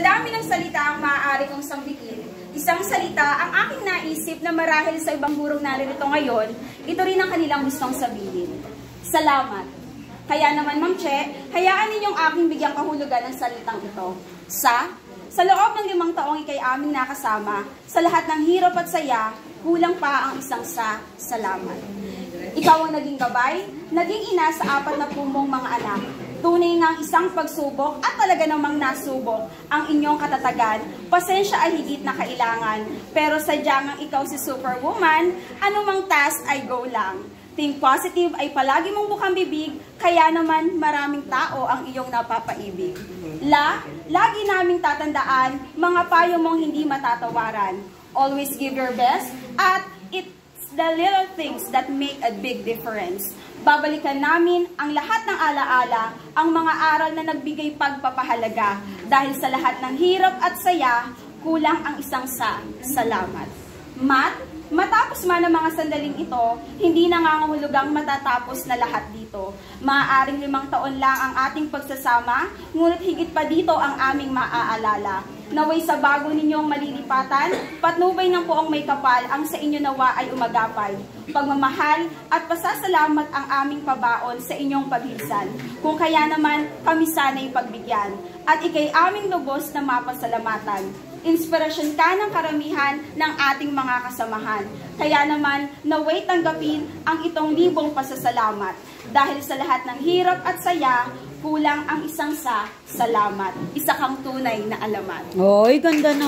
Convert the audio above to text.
dami ng salita ang maaari kong sambitin, isang salita ang aking naisip na marahil sa ibang gurong naririto ngayon, ito rin ang kanilang gustong sabihin. Salamat. Kaya naman, Ma'am Che, hayaan ninyong aking bigyang kahulugan ng salitang ito. Sa, sa loob ng limang taong ikay aming nakasama, sa lahat ng hirap at saya, kulang pa ang isang sa salamat. Ikaw ang naging gabay, naging ina sa apat na pumong mga anak. Tunay ng isang pagsubok at talaga namang nasubok ang inyong katatagan. Pasensya ay higit na kailangan. Pero sadyang ang ikaw si Superwoman, anumang task ay go lang. Think positive ay palagi mong bukang bibig, kaya naman maraming tao ang iyong napapaibig. La, lagi naming tatandaan, mga payo mong hindi matatawaran. Always give your best at it's the little things that make a big difference. Babalikan namin ang lahat ng alaala, ang mga aral na nagbigay pagpapahalaga. Dahil sa lahat ng hirap at saya, kulang ang isang sa salamat. Mat, matapos man ang mga sandaling ito, hindi nangangahulugang matatapos na lahat dito. Maaaring limang taon lang ang ating pagsasama, ngunit higit pa dito ang aming maaalala. Naway sa bago ninyong malilipatan, patnubay ng poong may kapal ang sa inyo nawa ay umagapay. Pagmamahal at pasasalamat ang aming pabaon sa inyong paghilsan. Kung kaya naman, kami sana'y pagbigyan. At ikay aming lubos na mapasalamatan. Inspirasyon ka ng karamihan ng ating mga kasamahan. Kaya naman, naway tanggapin ang itong libong pasasalamat. Dahil sa lahat ng hirap at saya, kulang ang isang sa salamat. Isa kang tunay na alamat. Oy, ganda na.